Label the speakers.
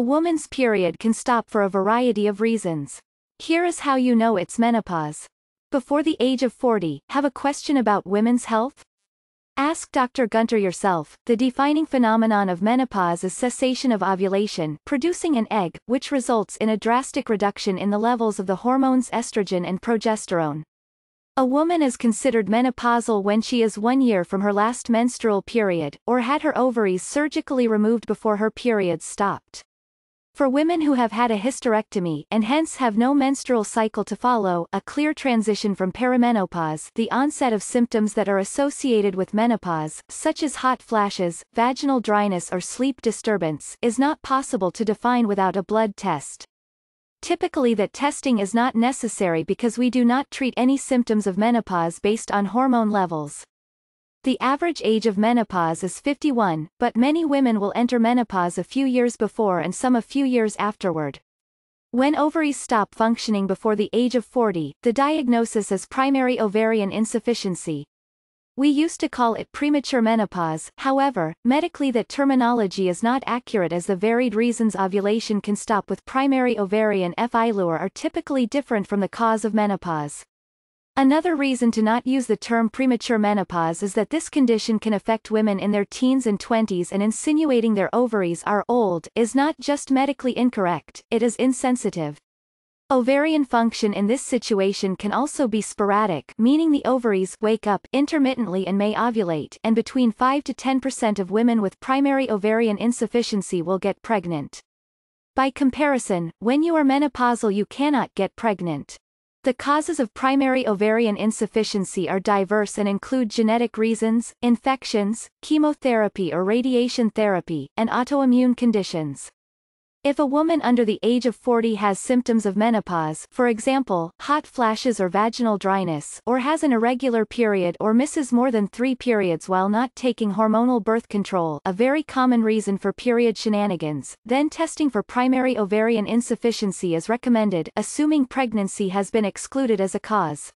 Speaker 1: A woman's period can stop for a variety of reasons. Here is how you know it's menopause. Before the age of 40, have a question about women's health? Ask Dr. Gunter yourself. The defining phenomenon of menopause is cessation of ovulation, producing an egg, which results in a drastic reduction in the levels of the hormones estrogen and progesterone. A woman is considered menopausal when she is one year from her last menstrual period, or had her ovaries surgically removed before her periods stopped. For women who have had a hysterectomy and hence have no menstrual cycle to follow, a clear transition from perimenopause, the onset of symptoms that are associated with menopause, such as hot flashes, vaginal dryness or sleep disturbance, is not possible to define without a blood test. Typically that testing is not necessary because we do not treat any symptoms of menopause based on hormone levels. The average age of menopause is 51, but many women will enter menopause a few years before and some a few years afterward. When ovaries stop functioning before the age of 40, the diagnosis is primary ovarian insufficiency. We used to call it premature menopause, however, medically that terminology is not accurate as the varied reasons ovulation can stop with primary ovarian failure are typically different from the cause of menopause. Another reason to not use the term premature menopause is that this condition can affect women in their teens and 20s and insinuating their ovaries are old is not just medically incorrect, it is insensitive. Ovarian function in this situation can also be sporadic meaning the ovaries wake up intermittently and may ovulate and between 5 to 10% of women with primary ovarian insufficiency will get pregnant. By comparison, when you are menopausal you cannot get pregnant. The causes of primary ovarian insufficiency are diverse and include genetic reasons, infections, chemotherapy or radiation therapy, and autoimmune conditions. If a woman under the age of 40 has symptoms of menopause for example, hot flashes or vaginal dryness or has an irregular period or misses more than three periods while not taking hormonal birth control a very common reason for period shenanigans, then testing for primary ovarian insufficiency is recommended assuming pregnancy has been excluded as a cause.